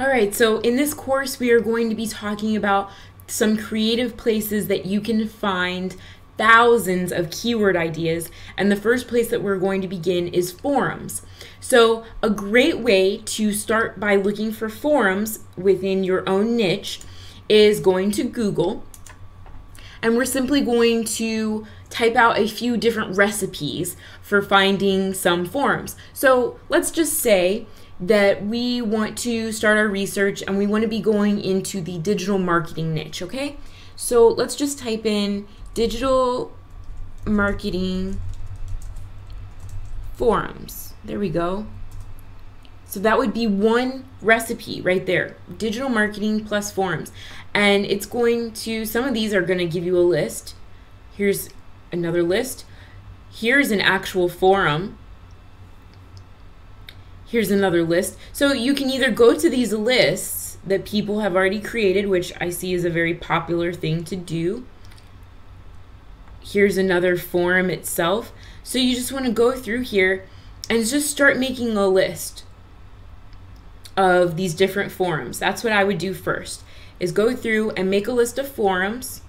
All right, so in this course, we are going to be talking about some creative places that you can find thousands of keyword ideas. And the first place that we're going to begin is forums. So, a great way to start by looking for forums within your own niche is going to Google. And we're simply going to type out a few different recipes for finding some forums. So, let's just say that we want to start our research and we want to be going into the digital marketing niche, okay? So let's just type in digital marketing forums. There we go. So that would be one recipe right there digital marketing plus forums. And it's going to, some of these are going to give you a list. Here's another list. Here's an actual forum here's another list. So you can either go to these lists that people have already created, which I see is a very popular thing to do. Here's another forum itself. So you just want to go through here and just start making a list of these different forums. That's what I would do first is go through and make a list of forums.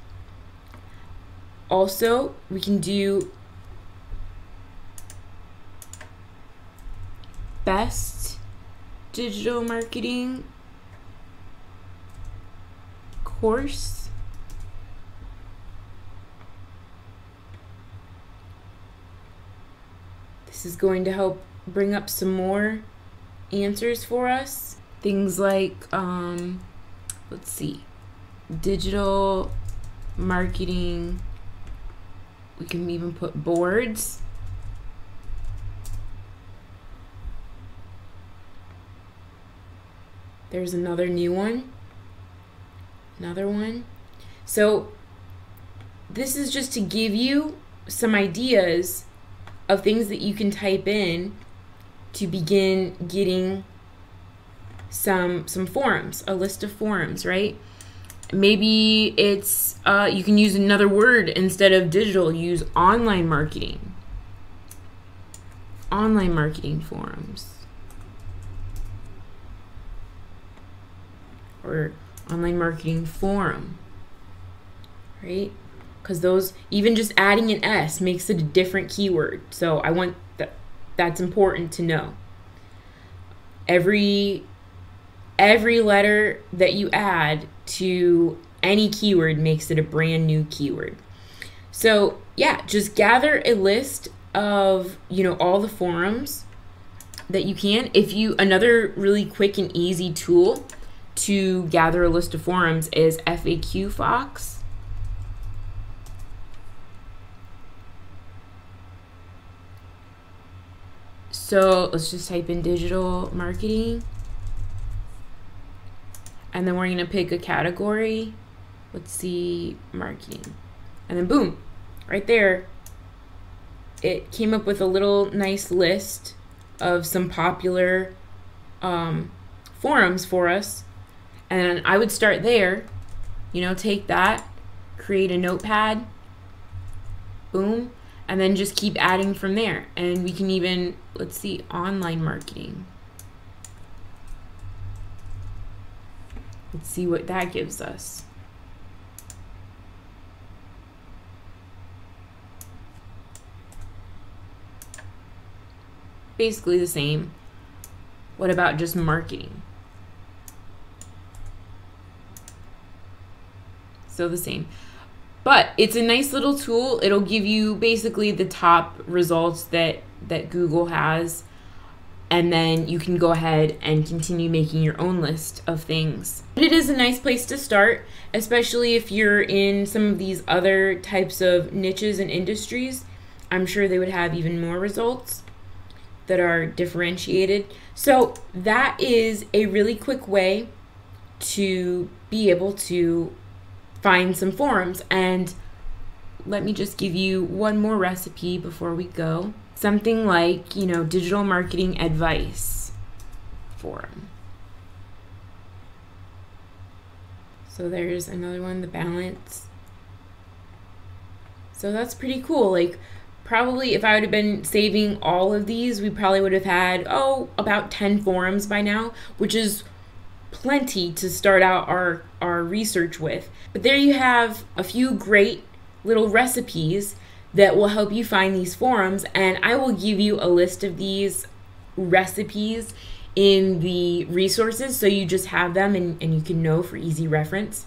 Also, we can do best digital marketing course. This is going to help bring up some more answers for us. Things like, um, let's see, digital marketing. We can even put boards. There's another new one. Another one. So this is just to give you some ideas of things that you can type in to begin getting some some forums, a list of forums, right? Maybe it's uh, you can use another word instead of digital. Use online marketing. Online marketing forums. Or online marketing forum, right? Because those, even just adding an S makes it a different keyword. So I want that, that's important to know. Every, every letter that you add to any keyword makes it a brand new keyword. So yeah, just gather a list of, you know, all the forums that you can. If you, another really quick and easy tool to gather a list of forums is FAQ Fox. So let's just type in digital marketing. And then we're going to pick a category. Let's see, marketing. And then boom, right there, it came up with a little nice list of some popular um, forums for us and I would start there, you know, take that, create a notepad, boom, and then just keep adding from there. And we can even, let's see, online marketing. Let's see what that gives us. Basically the same. What about just marketing? Still the same. But it's a nice little tool. It'll give you basically the top results that that Google has and then you can go ahead and continue making your own list of things. But it is a nice place to start, especially if you're in some of these other types of niches and industries. I'm sure they would have even more results that are differentiated. So that is a really quick way to be able to find some forums. And let me just give you one more recipe before we go. Something like, you know, digital marketing advice forum. So there's another one, the balance. So that's pretty cool. Like, probably if I would have been saving all of these, we probably would have had, oh, about 10 forums by now, which is plenty to start out our, our research with. But there you have a few great little recipes that will help you find these forums, and I will give you a list of these recipes in the resources so you just have them and, and you can know for easy reference.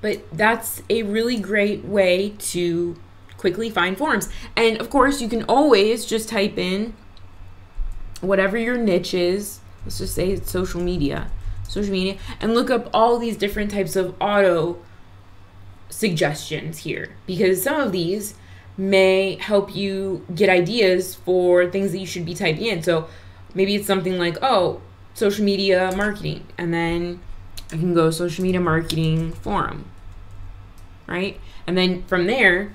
But that's a really great way to quickly find forums. And of course, you can always just type in whatever your niche is. Let's just say it's social media, social media, and look up all these different types of auto suggestions here because some of these may help you get ideas for things that you should be typing in. So maybe it's something like, oh, social media marketing, and then you can go social media marketing forum, right? And then from there,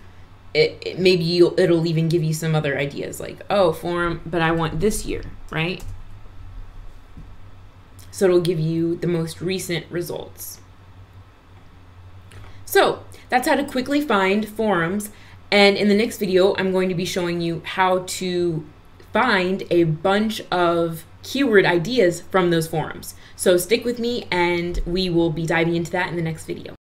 it, it maybe it'll even give you some other ideas like, oh, forum, but I want this year, right? So it'll give you the most recent results. So that's how to quickly find forums. And in the next video, I'm going to be showing you how to find a bunch of keyword ideas from those forums. So stick with me and we will be diving into that in the next video.